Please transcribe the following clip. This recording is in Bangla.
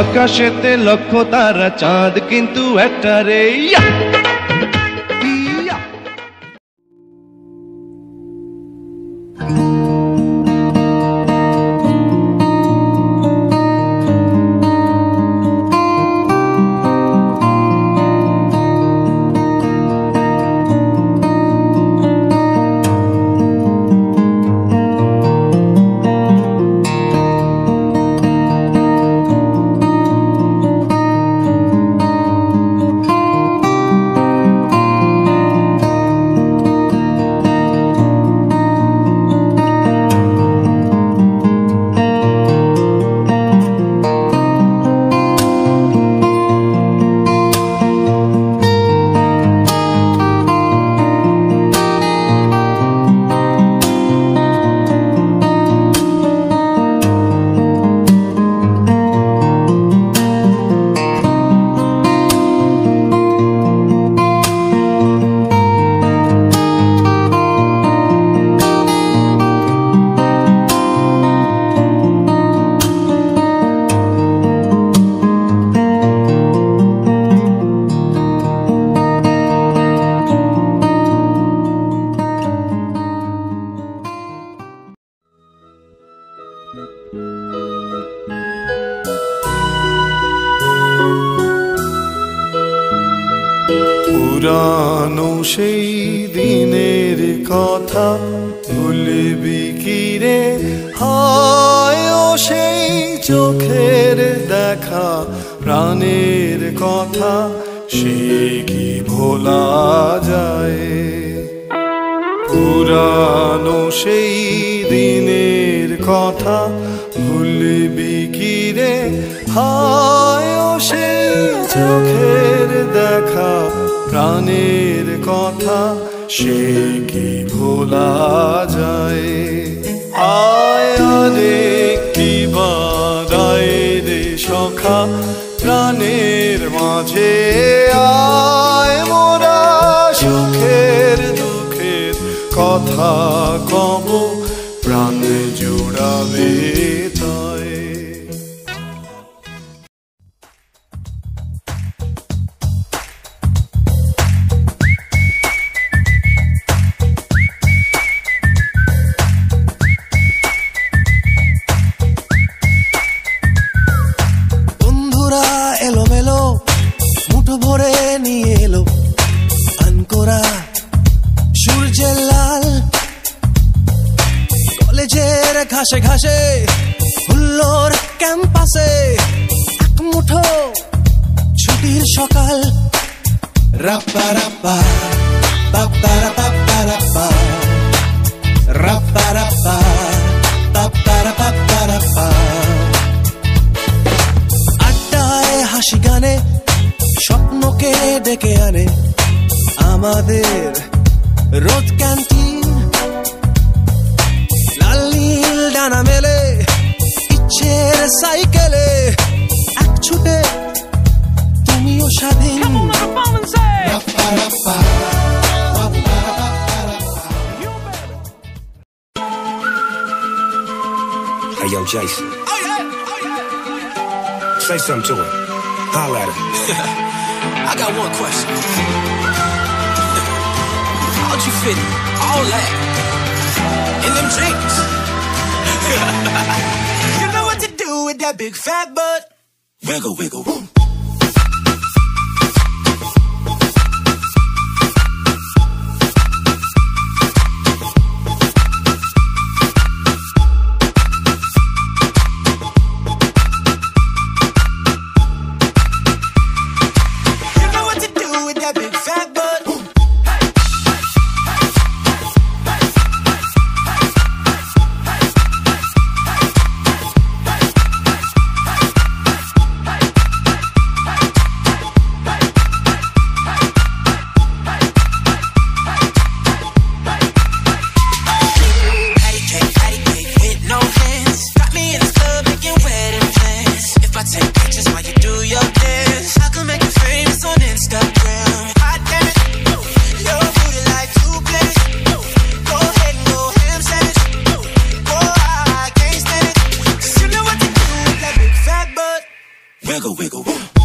আকাশেতে লক্ষ তারা চাঁদ কিন্তু একটা রে ইয়া! পুরানো সেই দিনের কথা ভুলবি কি রে হায় সেই চোখের দেখা, প্রাণের কথা, সে কি ভোলা যায়? পুরানো সেই দিনের কথা ভুলবি কি রে? হায় সে চোখের দেখা, প্রাণের কথা, সে কি ভোলা যায়? আয় রে কি রে সখা, প্রাণের মাঝে আয় মোরা, সুখের দুঃখের কথা কব। prometido. ঘাসে ঘাসে। হুল্লোর ক্যাম্পাসে এক মুঠো। ছুটির সকাল। রাপ্পা রাপ্পা পাপ্পা রাপ্পা রাপ্পা রাপ্পা রাপ্পা পাপ্পা রাপ্পা রাপ্পা আড্ডায় হাসি গানে, স্বপ্নকে ডেকে আনে। আমাদের রোদ ক্যান্টিন। নীল ডানা মেলে ইচ্ছের সাইকেলে এক ছুটে তুমিও স্বাধীন রাপ্পা রাপ্পা রাপ্পা রাপ্পা রাপ্পা। Hey, yo, Jason. Say something to her. Holla at her. I got one question. How'd you fit all that in them jeans? You know what to do with that big fat butt. Wiggle, wiggle, woo. wiggle, wiggle.